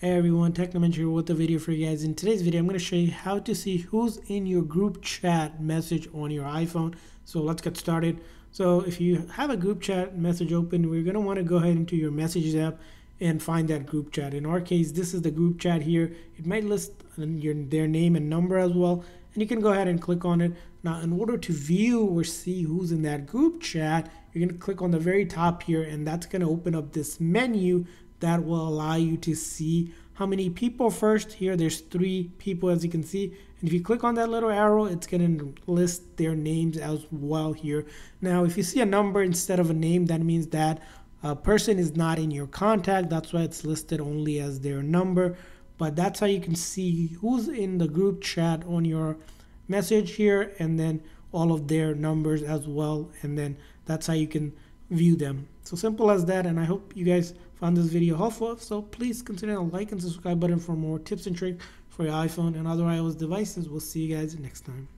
Hey everyone, Technomentary here with a video for you guys. In today's video, I'm going to show you how to see who's in your group chat message on your iPhone. So let's get started. So if you have a group chat message open, we're going to want to go ahead into your messages app and find that group chat. In our case, this is the group chat here. It might list your, their name and number as well. And you can go ahead and click on it. Now, in order to view or see who's in that group chat, you're going to click on the very top here and that's going to open up this menu that will allow you to see how many people first. Here there's three people as you can see. And if you click on that little arrow it's going to list their names as well here. Now if you see a number instead of a name that means that a person is not in your contact. That's why it's listed only as their number. But that's how you can see who's in the group chat on your message here and then all of their numbers as well. And then that's how you can view them. So simple as that and i hope you guys found this video helpful. So please consider the like and subscribe button for more tips and tricks for your iphone and other ios devices. We'll see you guys next time